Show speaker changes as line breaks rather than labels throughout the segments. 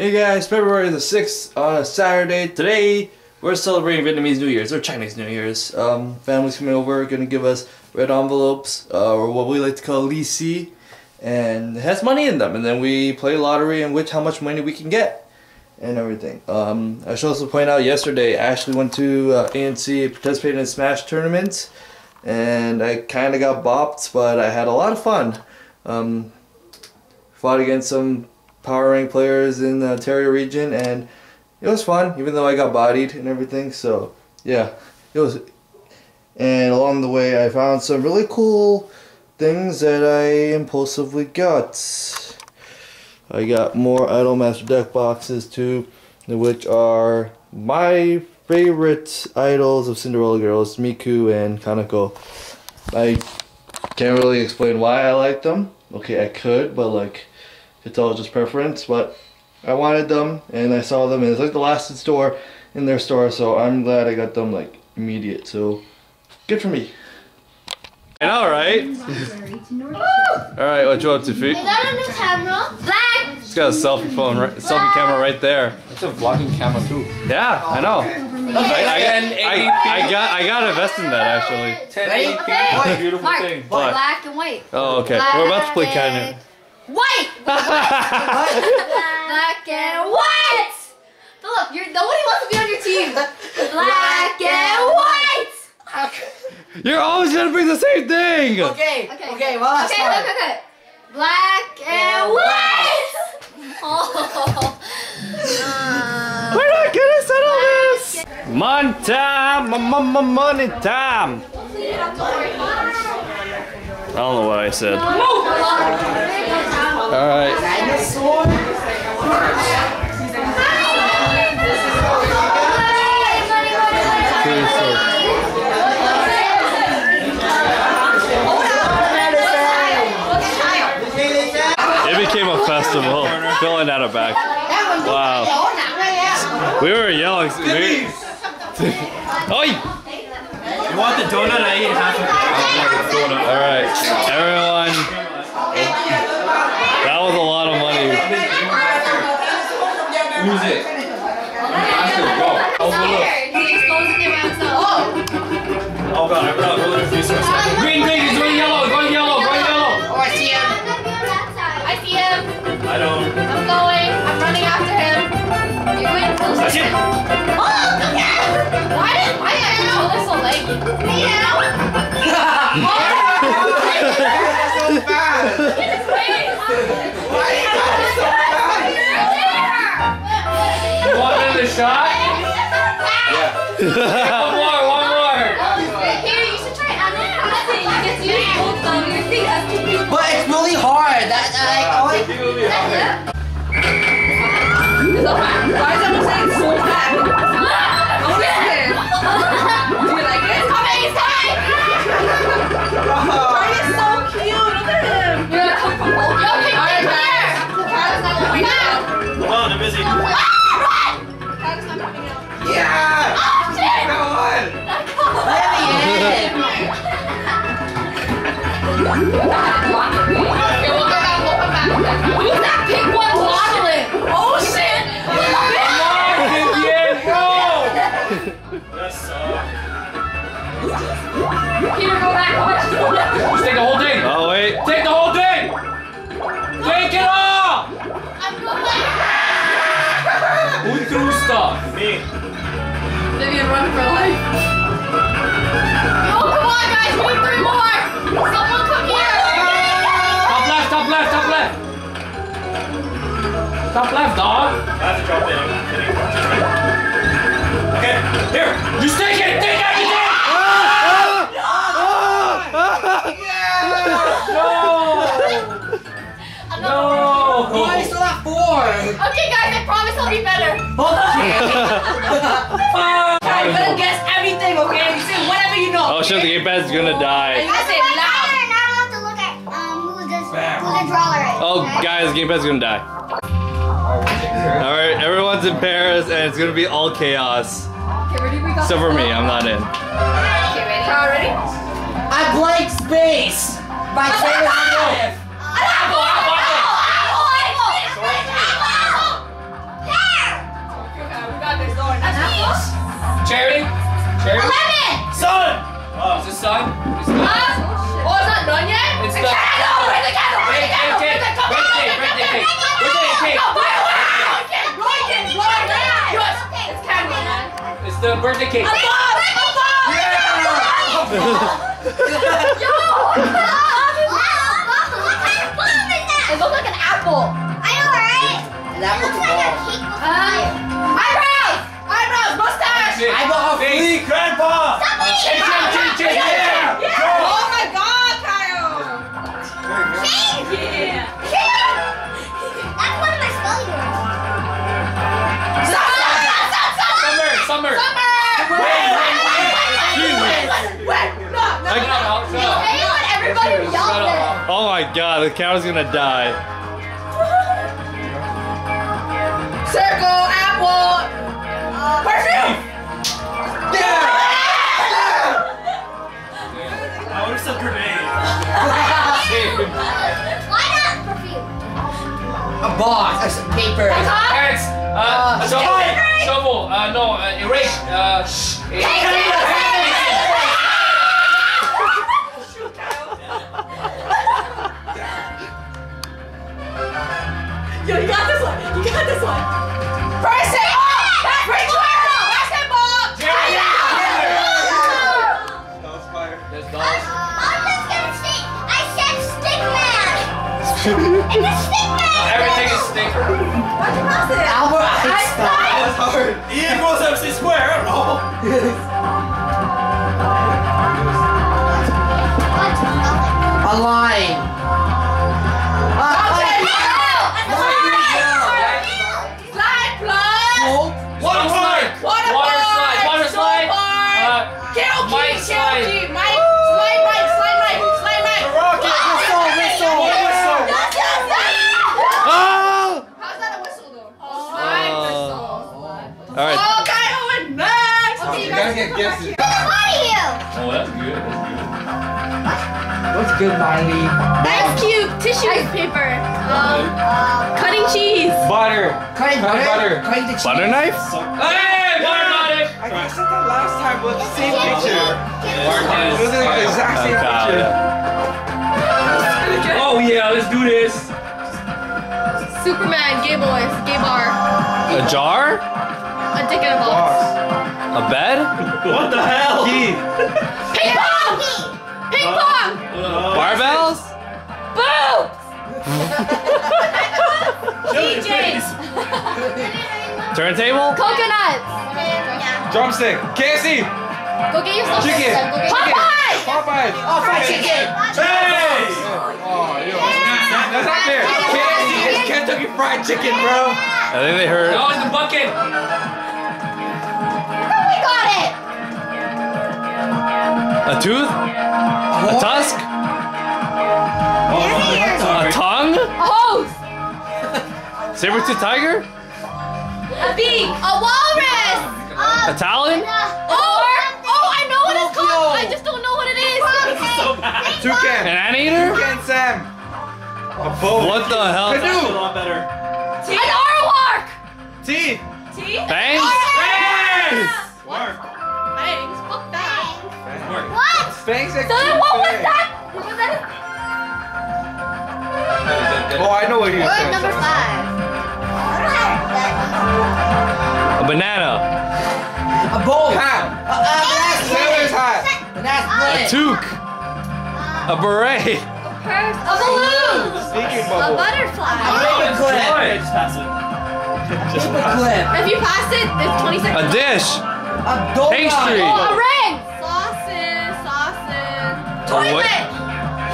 Hey guys, February the 6th on a Saturday. Today, we're celebrating Vietnamese New Year's, or Chinese New Year's. Um, family's coming over, gonna give us red envelopes, uh, or what we like to call Li Si, and it has money in them. And then we play lottery and which how much money we can get, and everything. Um, I should also point out yesterday, actually went to uh, ANC, participated in Smash tournaments, and I kind of got bopped, but I had a lot of fun. Um, fought against some power rank players in the Ontario region, and it was fun, even though I got bodied and everything. So yeah, it was. And along the way, I found some really cool things that I impulsively got. I got more Idolmaster deck boxes too, which are my favorite idols of Cinderella Girls, Miku and Kanako. I can't really explain why I like them. Okay, I could, but like it's all just preference, but I wanted them and I saw them and it's like the last in store in their store, so I'm glad I got them like immediate. So good for me. And all right. all right, what you up to, feet?
I got a new camera. Black.
It's got a selfie phone, right, selfie camera right there.
It's a vlogging camera too.
Yeah, I know. I, I, I, I got I got invested in that actually.
1080p. What a beautiful
Mark,
thing.
What?
black and white.
Oh, okay. We're about to play kind of.
White. black and white. Philip, you're nobody wants to be on your team. Black and white.
You're always gonna bring the same thing.
Okay,
Okay.
okay, well last
Okay,
time.
okay, okay. Black and white. Oh. Uh,
We're not gonna settle this. Money time, m- m- m- money time. I don't know what I said. All right.
Dinosaur.
It became a festival. Filling out a back. Wow. We were yelling. We... Oi!
You want the donut? I ate half of it.
All right, everyone. That was a lot of money.
Use it. I should go.
He just goes in there by himself.
Oh. oh god, I forgot really resource. Green, green, he's going yellow, going yellow, going yellow.
Oh, I see him.
I see him.
I don't.
I'm going. I'm running after him. You're going close.
I see him.
Oh, yeah. Why did why did your shoulder so leggy? Yeah.
so fast. Why
shot? Yeah. one more, one more.
Here, you should try Anna. You get to use both of your feet as two people.
But it's really hard. That I always.
You will be hard.
Why is everyone saying so bad? I'm scared. Do you like it?
Coming inside.
Is so cute. Look at him.
You're gonna come from. Yo, pick
Alright,
it here.
Cardi's not coming out.
Come on, they're busy.
Ah! Run
for life.
Oh, come on, guys. We need three more. Someone come here.
Top left, top left, top left. Top left, dog.
I have to drop in. Okay, here.
Just take it. Take everything.
Another
No.
Why is that four?
Okay, guys, I promise I'll be better.
Cardi, you better guess everything, okay? You say whatever you know.
Oh shit, the gamepad's gonna
And
die.
you gotta say it loud.
have to look at um who this who the drawer is.
Oh guys, the gamepad's gonna die. Alright, everyone's in Paris and it's gonna be all chaos.
Okay, ready? We got
Except for me, I'm not in.
Okay, ready? Cardi, ready?
I blank space. By Taylor Swift.
Charity? Charity? Eleven!
Son!
Oh. Is
it son? Is this son? Uh,
oh, it's not done yet? It's done. Candle! Where's the candle? Where's the candle? Where's the candle?
Birthday cake!
Birthday cake! Birthday cake! It's the birthday cake. Above! Above! Yeah! Above! Yo! It looks like an apple. I know, right?
An apple. It looks
like a cake. Uh, Mustache!
Face.
Eyeball
Face.
Lee, Grandpa!
Chin, chin, chin, chin, yeah.
Oh my god, Kyle! Yeah.
That's one of my spelling words.
Summer, summer.
No,
Shut
no,
up, shut up.
Hey, everybody
Shut
it.
Oh my god, the camera's gonna die.
Circle, apple, uh, perfume.
I would have said grenade.
Why not perfume?
A box. A paper.
Hands. Uh, shovel. Shovel. Uh, no, uh, erase. Uh,
Yo,
good,
Miley?
That's cute. Tissue paper. Um, cutting cheese.
Butter.
Cutting
Cutting
butter.
butter.
Cutting the cheese.
Butter knife?
Hey, butter got it.
I think I said that last time, but the same picture.
Butter
It was the exact
Oh,
same
God,
picture.
yeah.
Oh yeah, let's do this.
Superman, gay boys, gay bar.
A jar?
A dick in a box.
Box.
A bed?
What the hell? Key.
Ping pong! Ping pong!
Barbells?
Boobs! DJs!
Turntable?
Coconuts!
Drumstick. KFC.
Go get yourself
Chicken.
some. Go get
Chicken.
Popeyes!
Popeyes.
Oh, fried chicken.
Hey! Oh, yo. That's not fair. KFC is Kentucky Fried Chicken, bro.
I think they heard.
No, it's the bucket.
We got it.
A tooth? A tusk? A tongue?
A hose!
Saber-tooth tiger?
A beak! A walrus!
Um, a talon?
Oh! Oh, I know what it's called! I just don't know what it is!
Toucan.
An anteater?
Toucan Sam. A boat.
What the hell?
Canoe.
What?
Fangs like
So then
cute
what was
fangs.
that? Was that?
Oh, I know what he was
Word
saying.
number five.
A banana?
A bowl.
Hat.
A, a banana
Sailor's hat.
Banana
A
split.
toque? A beret?
A purse. A balloon!
Sneaking
A
bubble.
butterfly!
Paperclip.
Just pass it.
Paperclip.
If you pass it, it's 20
A dish?
A donut.
Pastry.
Oh, a ring! Sausage, sausage. Toilet!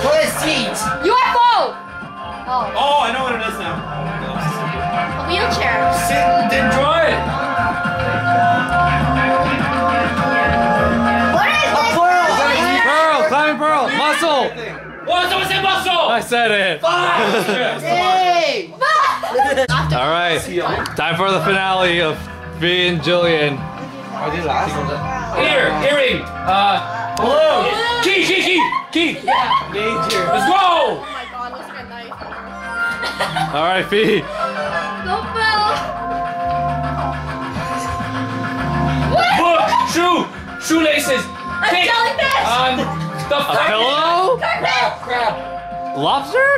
Toilet seat.
UFO! Oh,
Oh, I know what it is now.
a wheelchair.
Sit and then draw it.
What is
A
this?
pearl.
Pearl! Climbing pearl! Muscle!
Oh, someone said muscle.
I said it!
Hey.
Alright, time for the finale of V and Jillian.
I did last one.
Ear, earring. Uh, balloon. Key, key, key, key.
Major.
Let's go.
Oh my god, looks like a knife.
Alright, V.
Go, Bill!
Book, shoe, shoelaces.
A
Cake.
jellyfish!
Um, the
A pillow?
Crab, crab.
Lobster?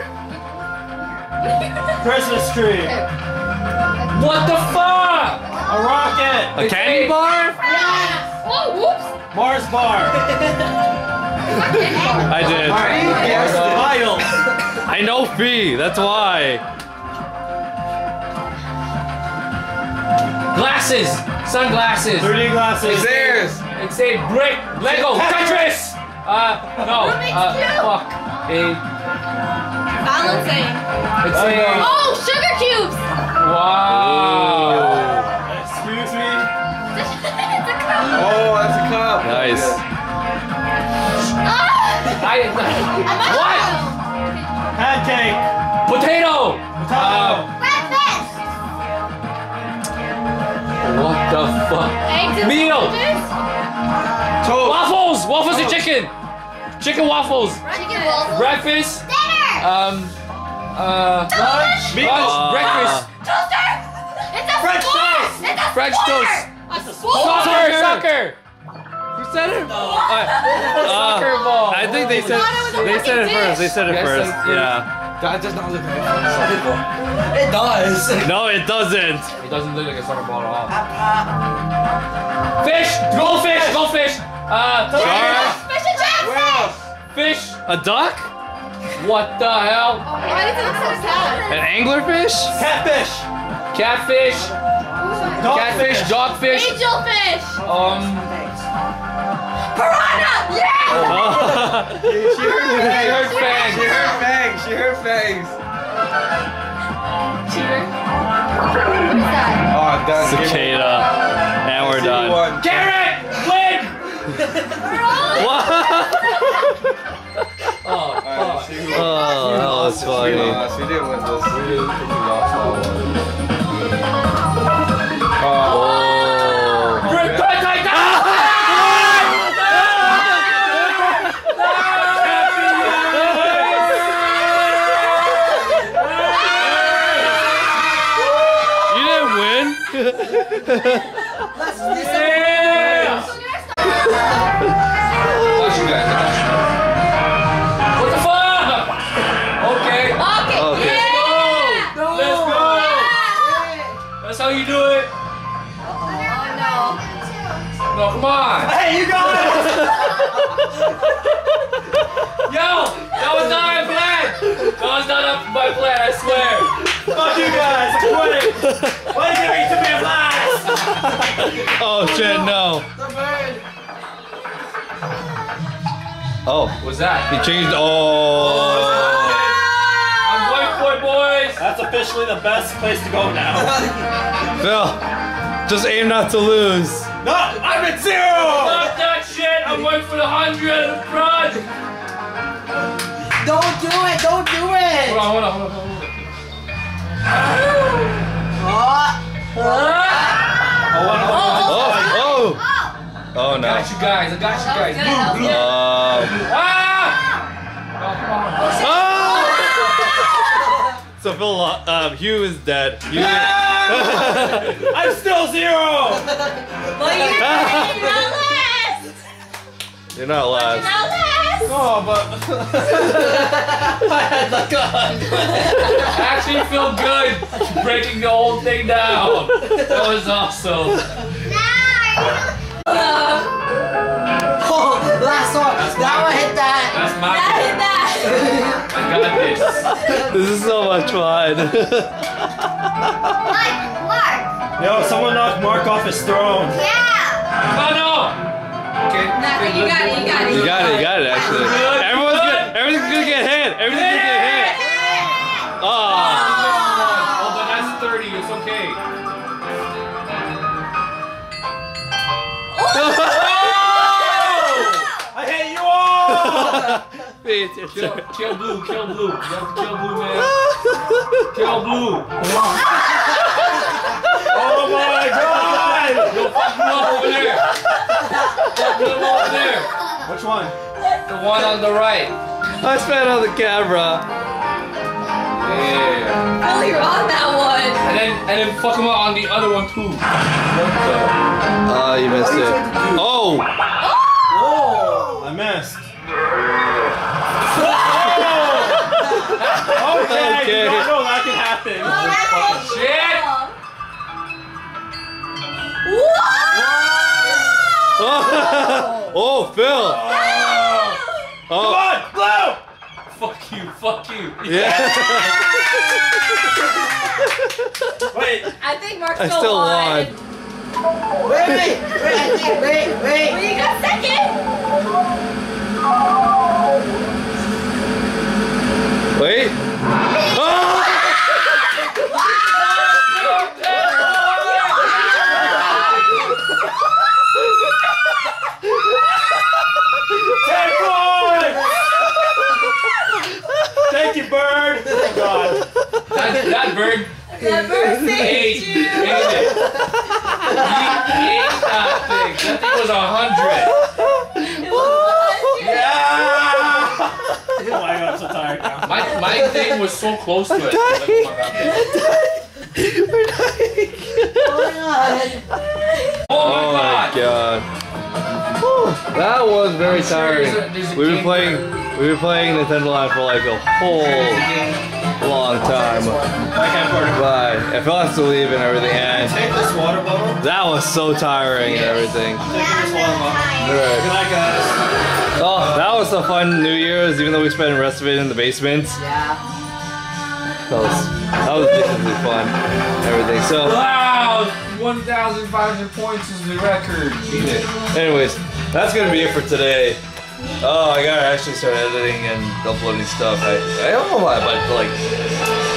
Christmas tree.
What the fuck?
A rocket.
A candy bar?
Yeah! Oh, whoops.
Mars bar.
I did.
Miles.
I know fee. That's why.
Glasses. Sunglasses.
3D glasses.
It's theirs.
It's a brick. Lego. Tetris. Uh, no. Uh, fuck. A.
Balancing.
It's a.
Oh, sugar cubes!
Wow.
Excuse me.
it's a cup.
Oh, that's a cup.
Nice.
Ah!
I. What?
Pancake.
Potato.
Potato.
Breakfast!
What the fuck?
Eggs
Meal.
Toast.
Waffles. Waffles and chicken. Chicken waffles.
Chicken waffles.
Breakfast.
Dinner!
Um. Uh. Lunch. Lunch.
Uh,
breakfast.
Toaster! It's a
French
sport!
toast.
It's a
French
sport!
toast.
A sport!
Soccer. Soccer. Who said it? Soccer ball.
I think they said
it
they said it
fucking
first. They said it
Yes,
first.
I.
Yeah.
That does not look like a soccer ball.
It does.
No, it doesn't.
It doesn't look like a soccer ball at all. Fish! Goldfish! Goldfish! Uh,
Shark.
Fish and chips!
fish!
A duck?
What the hell?
Why does it look so sad?
An anglerfish?
Catfish.
Catfish! Catfish! Dogfish!
Angelfish!
Um,
Piranha! Yeah!
Oh.
She heard
bird
fangs. She heard fangs. She heard fangs.
Cheater. What is that?
Oh, that's
Cicada. And we're done.
One.
Carrot! Win!
What?
Oh,
Alright,
fuck.
Oh, that was
We
funny.
lost. We didn't win this. We, didn't, we lost that one.
Let's do some.
Yeah! Got you guys, got. What the fuck? Okay.
Okay.
Okay.
Yeah!
Let's go! That's how you do it.
Oh no.
No, come on.
Hey, you got it.
Yo, that was not my plan. That was not my plan, I swear.
Fuck you guys. I'm quitting. Why did you get to be a last?
Oh shit, no. Oh,
What's that?
he changed. Oh.
I'm going for boys.
That's officially the best place to go now.
Phil, just aim not to lose.
No, I'm at zero.
Stop that shit. I'm going for the hundred in front.
Don't do it. Don't do it.
Hold
it.
on, hold on, hold on, hold on.
Oh.
Oh, oh. Oh no.
I got you guys. I got you guys.
That was good, that was good.
Oh.
Ah! Oh.
Oh! so Phil, um, Hieu is dead. Hieu
I'm still zero.
Well, you're not last!
You're not
You're
last.
not last!
Oh, but
I actually feel good breaking the whole thing down. That was awesome.
Oh, last one. That one hit that.
That's my
That hit that!
I got this.
This is so much fun.
Like, Mark!
yo, someone knocked Mark off his throne.
Yeah!
Oh no! Okay.
Nothing. You got it. You got it.
you got it, you got it actually.
Good,
Everyone's
good.
gonna, everything's gonna get hit. Everything's gonna get hit. Oh.
Oh, but that's 30. It's okay. oh!
I hate you all.
Pay attention.
Kill, kill blue, kill blue. You have to kill blue, man. Kill blue.
Oh my god.
Yo, fuck blue up over there. Fuck blue over there.
Which one?
The one on the right.
I spit on the camera.
Yeah.
Oh, you're on that one.
And then and then fuck him up on the other one too. What the?
Oh, you missed it. Oh! oh.
I missed. Oh. Okay,
Okay.
you know that can happen.
Oh, Shit!
Oh, Whoa! Oh. Phil. Oh,
on, blue!
Fuck you,
yeah.
Wait,
I think Mark
I
still,
still
won.
won.
Wait, wait, wait, wait, wait.
We got second.
Wait. Oh!
ten points! Thank you, Bird. Oh, God.
That, that bird Ate
you.
it. That thing. That thing was a hundred.
Yeah! Oh my I'm so tired.
My, my thing was so close to it. Like, oh my God. Oh
Oh
my god.
That was very tiring.
a-
We've been playing we've been playing Nintendo Land for like a whole long time.
I can't afford it.
But I feel I have to leave and everything and
Take this water bottle.
that was so tiring and everything.
Take this water bottle.
Alright.
Good night, guys.
Oh, that was a fun New Year's, even though we spent the rest of it in the basement.
Yeah.
That was that was definitely fun. Everything. So
Wow, 1,500 points is the record. Beat it.
anyways, that's gonna be it for today. Oh, I gotta actually start editing and uploading stuff. I, I don't know why, but like,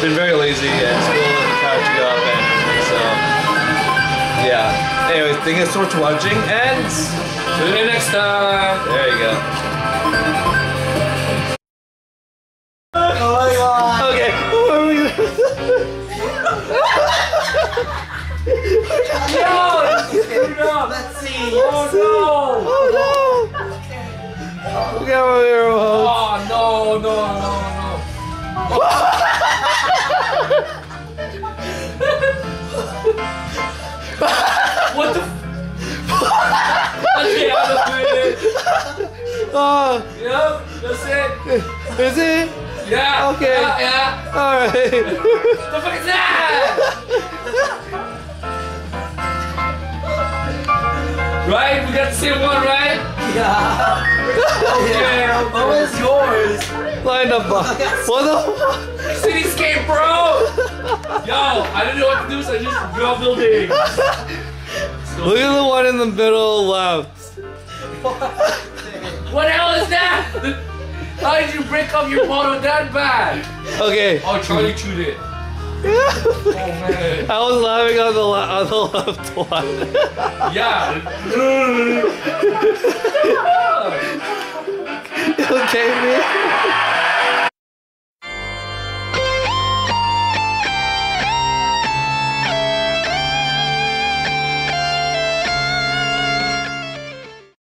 been very lazy and school isn't catching up, and so yeah. Anyways, thank you so much for watching, and
Tune in next time.
there you go.
Oh my god.
Okay, what are
Let's see.
Oh
Oh no! Look at my oh,
no! Oh no, no, no, no. what the? F- That's the other thing.
Oh,
Yep, that's it.
is it?
Yeah.
Okay.
Yeah, yeah.
Alright.
The fuck is that? Right? We got the same one, right?
Yeah.
Yeah.
What was yours?
Lined up. What the fuck?
Cityscape, bro! Yo, I didn't know what to do, so I just draw buildings.
Look at the one in the middle left.
What the hell is that? How did you break up your motor that bad?
Okay.
Oh, Charlie chewed it. Oh man.
I was laughing on the, on the left one.
Yeah.
okay, man.